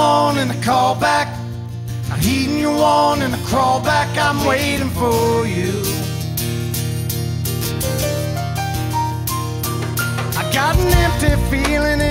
On and I call back. I'm heeding your one and I crawl back. I'm waiting for you. I got an empty feeling.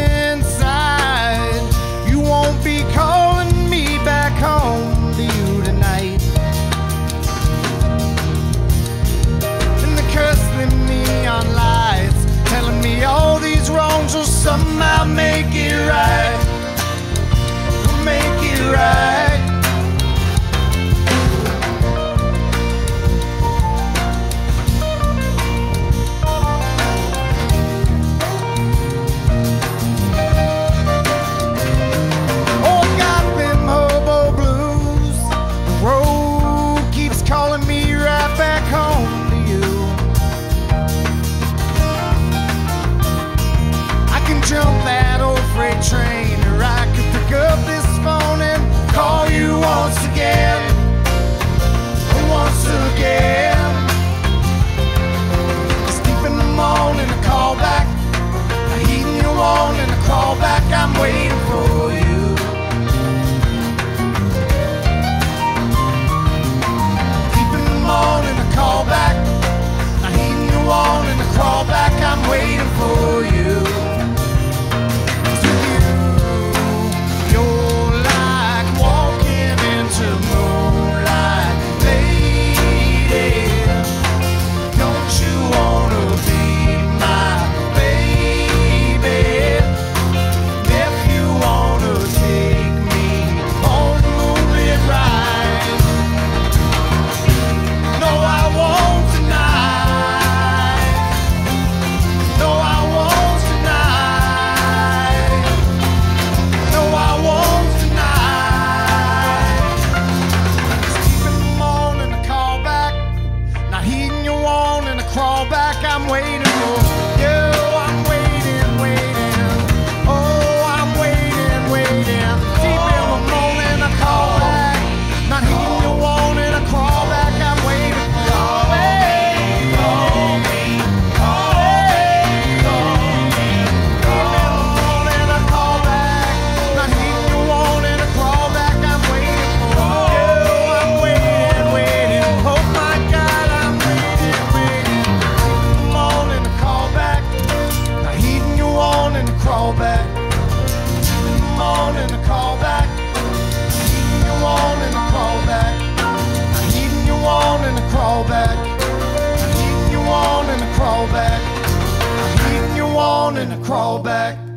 wanting to crawl back